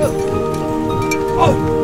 Oh!